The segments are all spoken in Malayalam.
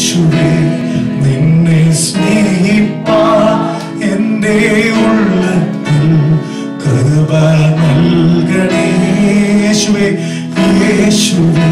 യേശുവേ നിന്നെ സ്നേഹിപ്പാ എന്റെ ഉള്ളത്തിൽ. കൃപ നൽകണേ യേശുവേ യേശുവേ.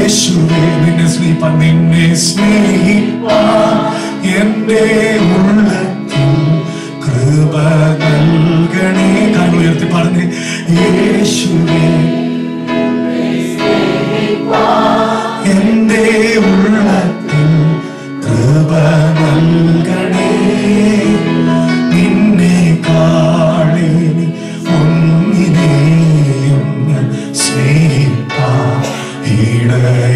യേശുവേ. നിന്നെ സ്നേഹിപ്പാൻ നിന്നെ സ്നേഹിപ്പാൻ എന്റെ ഉള്ളത്തിൽ കൃപ നൽകണേ. കണ്ണുയർത്തി പറഞ്ഞ് യേശുവേ. ഉള്ളത്തിൽ കൃപ നൽകണേ നിന്നെ കാളേനി ഒന്നിനെയും ഞാൻ സ്നേഹിപ്പാൻ ഇടയാകല്ലേ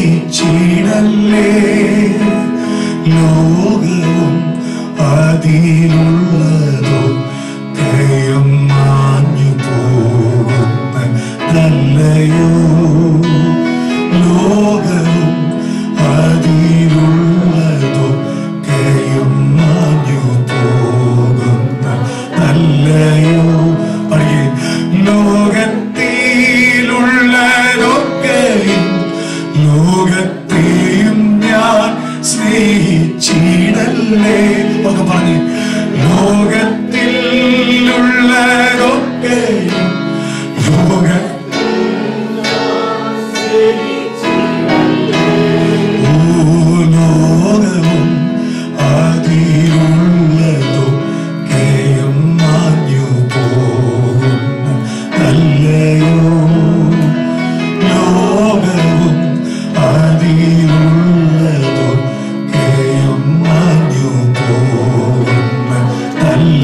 സ്നേഹിച്ചിടല്ലേ ലോകവും അതിലുള്ളതൊക്കെയും സ്നേഹിച്ചിടല്ലേ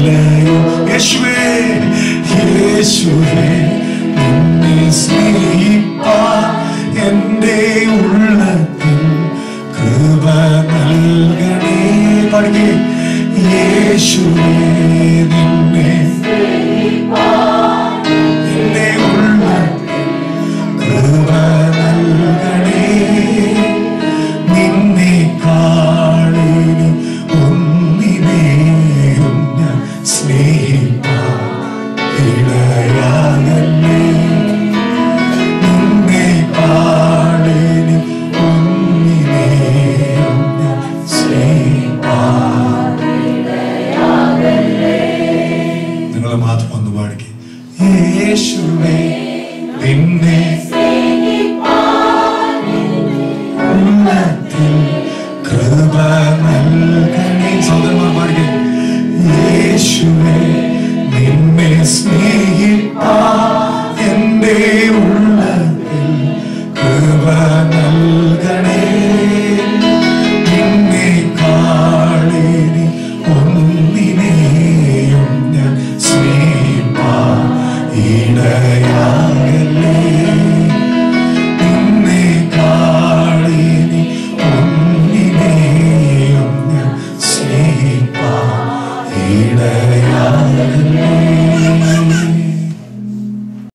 നല്ലയോ യേശുവേ യേശുവേ നിന്നെ സ്നേഹിപ്പാൻ യേശുവേ നിന്നെ സ്നേഹിപ്പാ. എന്റെ ഉള്ളത്തിൽ കൃപ നൽകണേ. നിന്നെ കാളിനി ഒന്നിനെയും ഞാൻ സ്നേഹിപ്പാ. ഇടയാകല്ലേ.